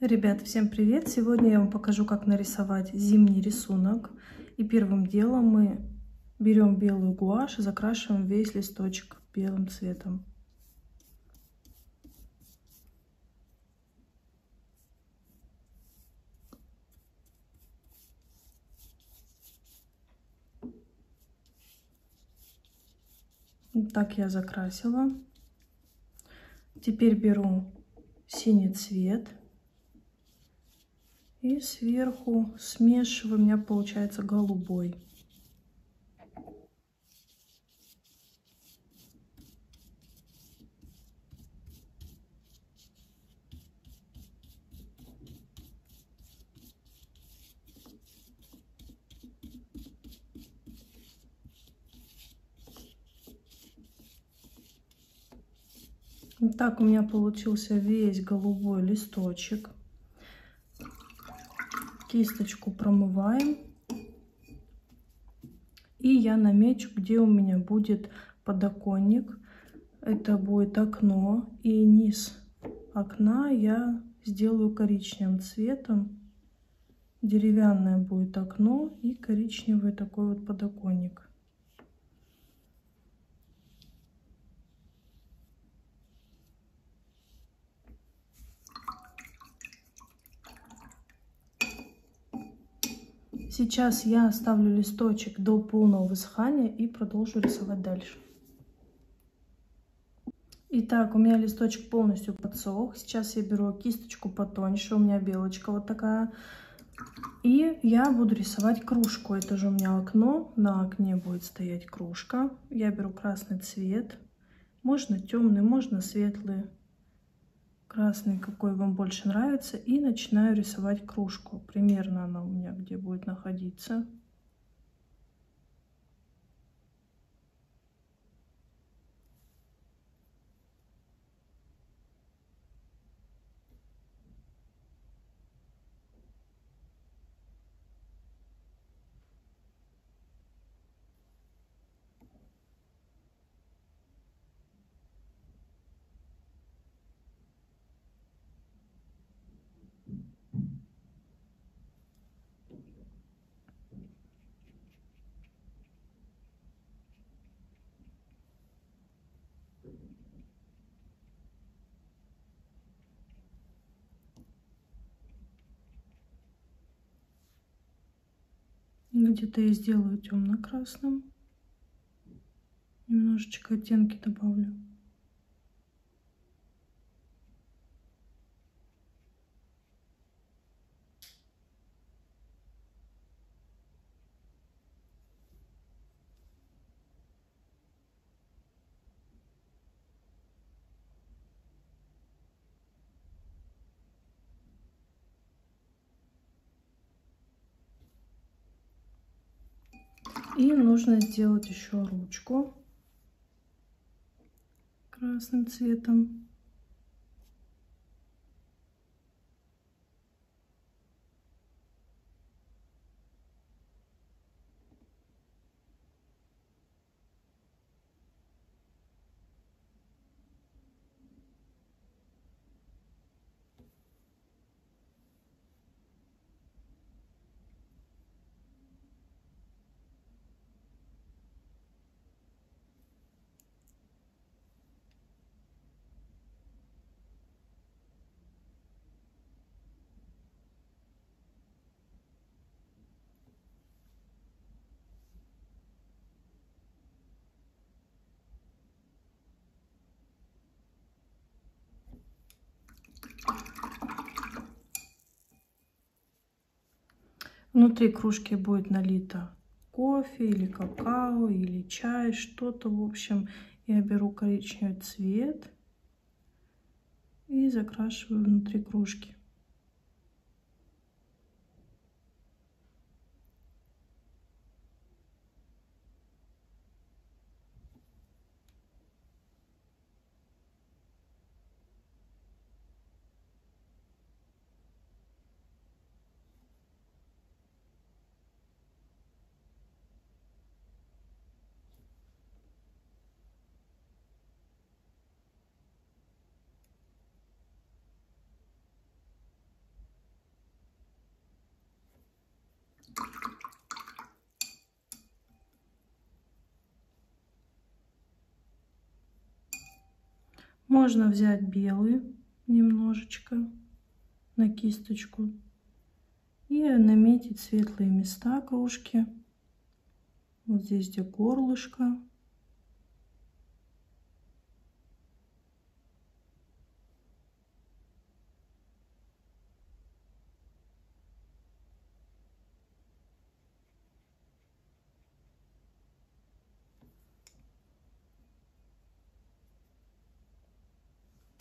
Ребят, всем привет! Сегодня я вам покажу, как нарисовать зимний рисунок. И первым делом мы берем белую гуашь и закрашиваем весь листочек белым цветом. Так я закрасила. Теперь беру синий цвет и сверху смешиваю, у меня получается голубой. так у меня получился весь голубой листочек. Кисточку промываем. И я намечу, где у меня будет подоконник. Это будет окно. И низ окна я сделаю коричневым цветом. Деревянное будет окно и коричневый такой вот подоконник. Сейчас я оставлю листочек до полного высыхания и продолжу рисовать дальше. Итак, у меня листочек полностью подсох. Сейчас я беру кисточку потоньше, у меня белочка вот такая. И я буду рисовать кружку. Это же у меня окно, на окне будет стоять кружка. Я беру красный цвет. Можно темный, можно светлый красный, какой вам больше нравится, и начинаю рисовать кружку. Примерно она у меня где будет находиться. Где-то я сделаю темно-красным. Немножечко оттенки добавлю. И нужно сделать еще ручку красным цветом. Внутри кружки будет налито кофе или какао или чай, что-то, в общем. Я беру коричневый цвет и закрашиваю внутри кружки. Можно взять белый немножечко на кисточку и наметить светлые места кружки. Вот здесь, где горлышко.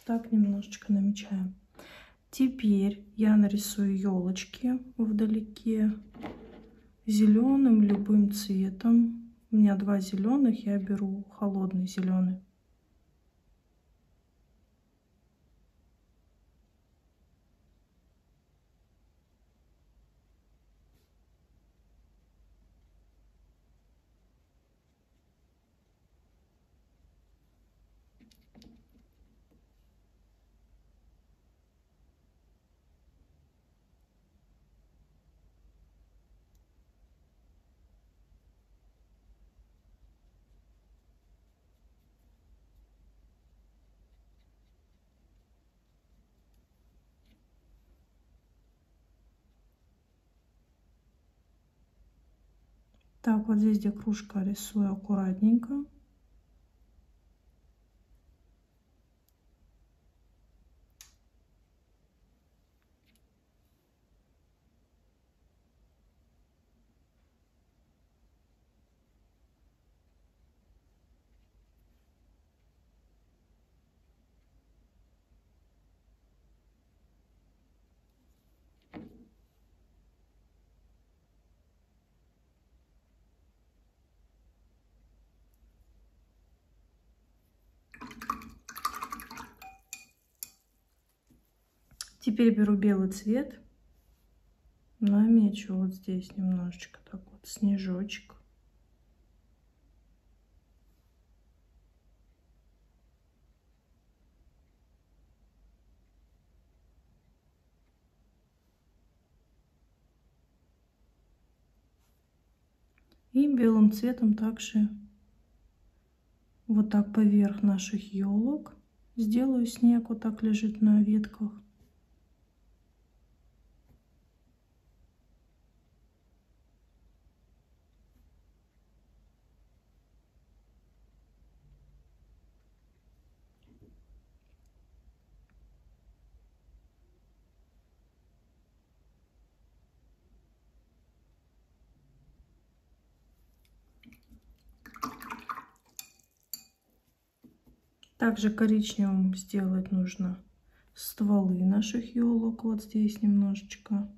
Так немножечко намечаем. Теперь я нарисую елочки вдалеке зеленым любым цветом. У меня два зеленых, я беру холодный зеленый. Так, вот здесь, где кружка, рисую аккуратненько. Теперь беру белый цвет, намечу вот здесь немножечко так вот снежочек. И белым цветом также вот так поверх наших елок сделаю снег, вот так лежит на ветках. Также коричневым сделать нужно стволы наших елок. Вот здесь немножечко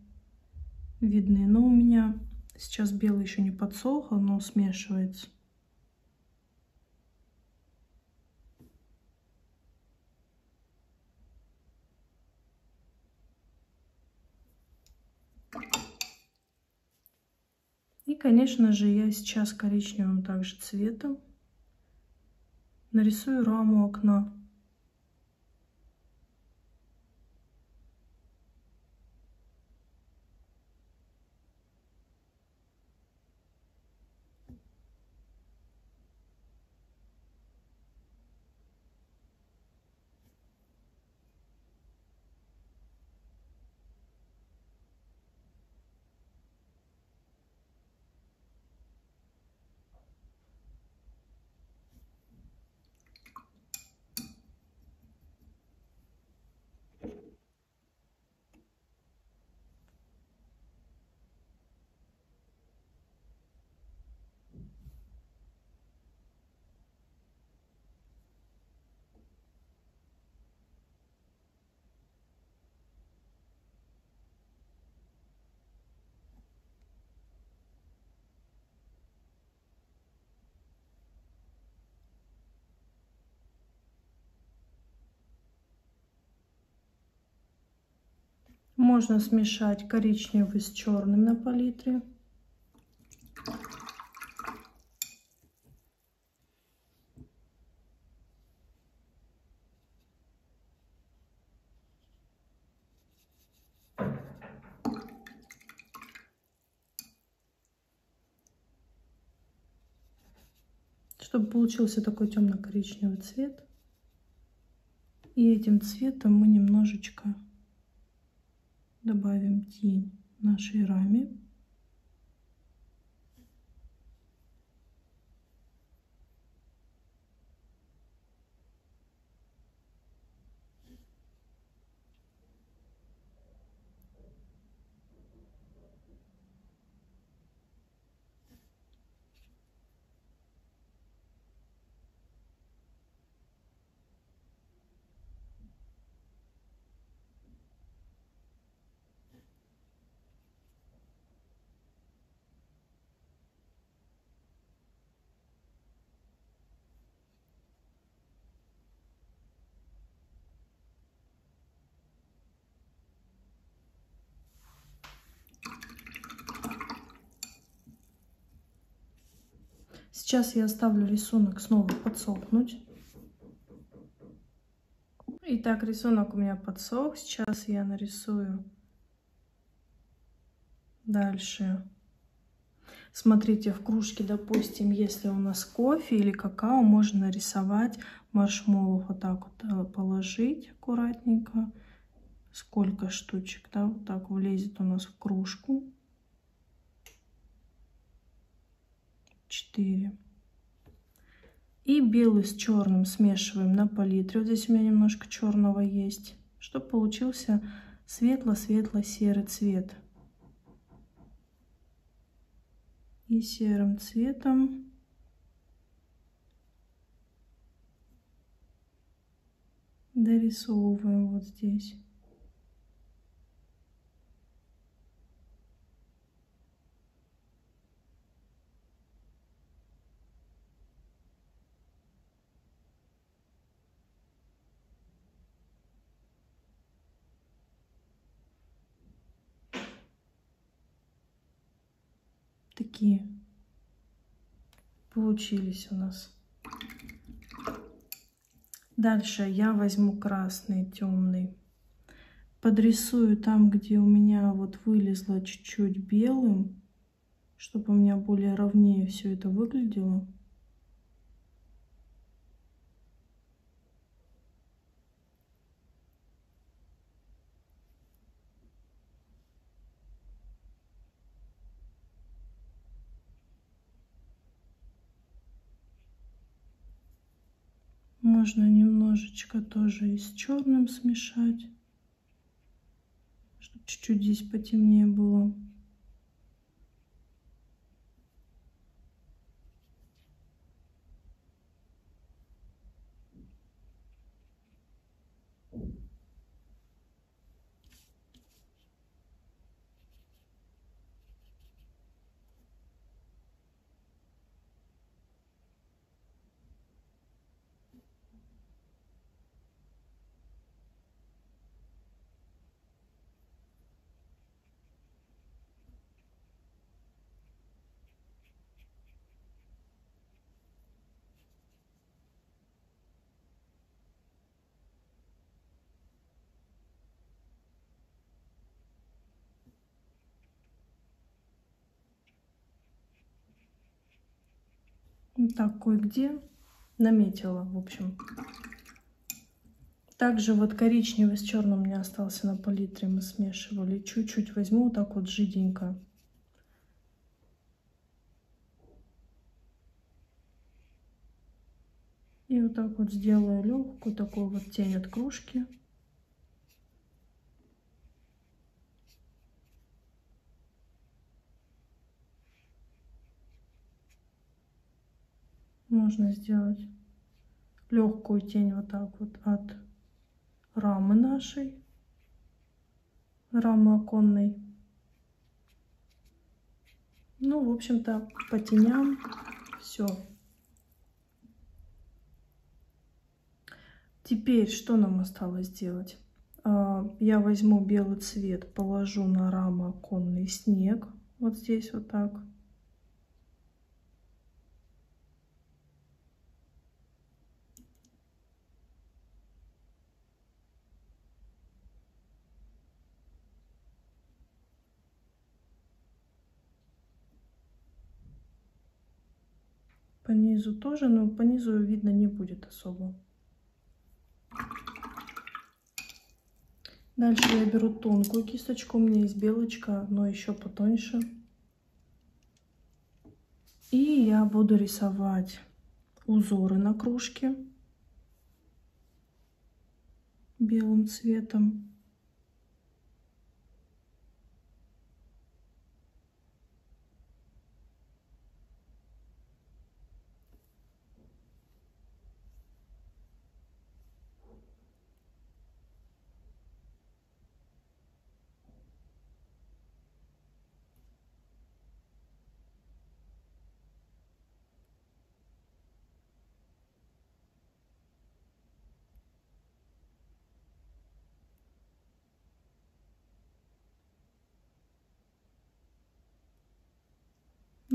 видны. Но у меня сейчас белый еще не подсох, но смешивается. И, конечно же, я сейчас коричневым также цветом нарисую раму окна. Можно смешать коричневый с черным на палитре. чтобы получился такой темно-коричневый цвет. И этим цветом мы немножечко добавим тень нашей раме. Сейчас я оставлю рисунок снова подсохнуть. Итак, рисунок у меня подсох. Сейчас я нарисую дальше. Смотрите, в кружке, допустим, если у нас кофе или какао, можно нарисовать маршмеллоу. Вот так вот э, положить аккуратненько. Сколько штучек, да, вот так влезет у нас в кружку. 4. И белый с черным смешиваем на палитре. Вот здесь у меня немножко черного есть, чтобы получился светло-светло-серый цвет. И серым цветом дорисовываем вот здесь. Такие получились у нас. Дальше я возьму красный темный, подрисую там, где у меня вот вылезло чуть-чуть белым, чтобы у меня более ровнее все это выглядело. Можно немножечко тоже и с черным смешать, чтобы чуть-чуть здесь потемнее было. Вот так кое-где наметила, в общем. Также вот коричневый с черным у меня остался на палитре, мы смешивали. Чуть-чуть возьму вот так вот жиденько. И вот так вот сделаю легкую такую вот тень от кружки. Можно сделать легкую тень вот так вот от рамы нашей, рамы оконной. Ну, в общем-то, по теням все. Теперь что нам осталось сделать? А, я возьму белый цвет, положу на раму оконный снег. Вот здесь вот так. По низу тоже, но по низу видно не будет особо. Дальше я беру тонкую кисточку, у меня есть белочка, но еще потоньше. И я буду рисовать узоры на кружке белым цветом.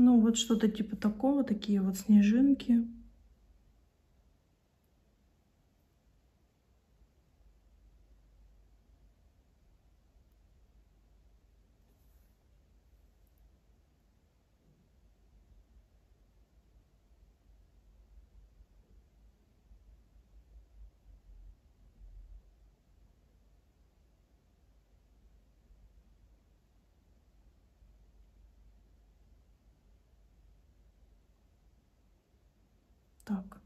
Ну, вот что-то типа такого, такие вот снежинки. Так.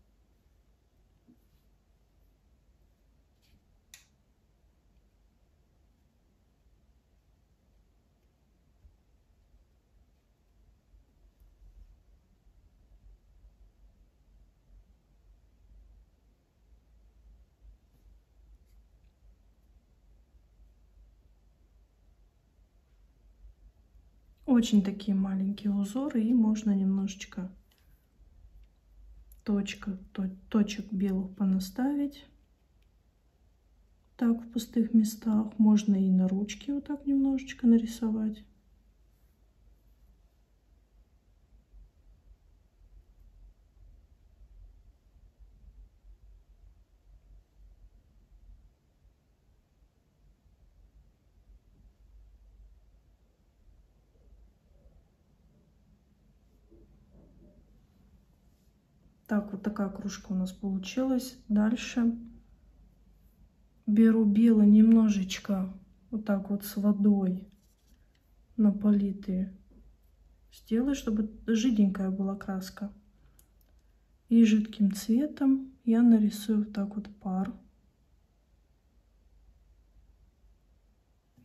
Очень такие маленькие узоры, и можно немножечко точка, точек белых понаставить. Так, в пустых местах. Можно и на ручке вот так немножечко нарисовать. Так, вот такая кружка у нас получилась. Дальше беру белый немножечко вот так вот с водой на политые. Сделаю, чтобы жиденькая была краска. И жидким цветом я нарисую вот так вот пар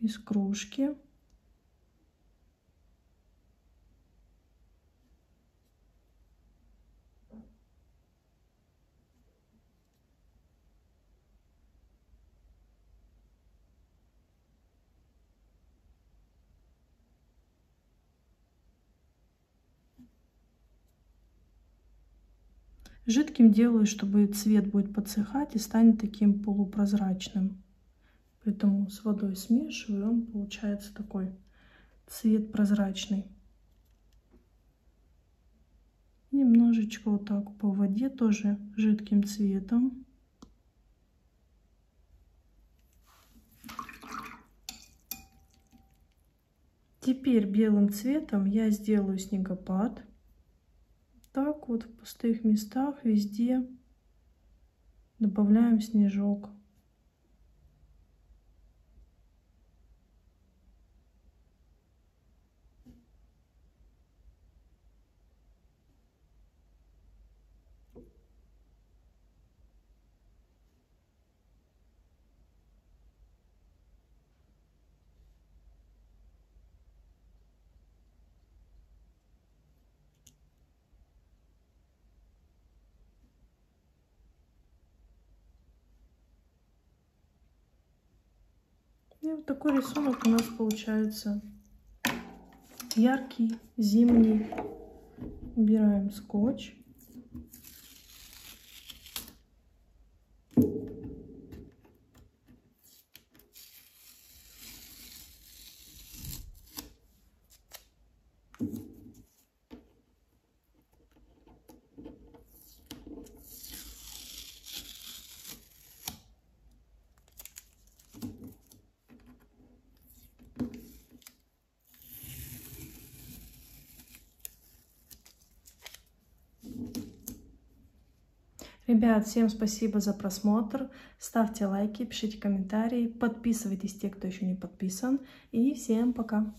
из кружки. Жидким делаю, чтобы цвет будет подсыхать и станет таким полупрозрачным. Поэтому с водой смешиваю, он получается такой цвет прозрачный. Немножечко вот так по воде тоже жидким цветом. Теперь белым цветом я сделаю снегопад так вот в пустых местах везде добавляем снежок. И вот такой рисунок у нас получается яркий, зимний. Убираем скотч. Ребят, всем спасибо за просмотр. Ставьте лайки, пишите комментарии, подписывайтесь те, кто еще не подписан. И всем пока!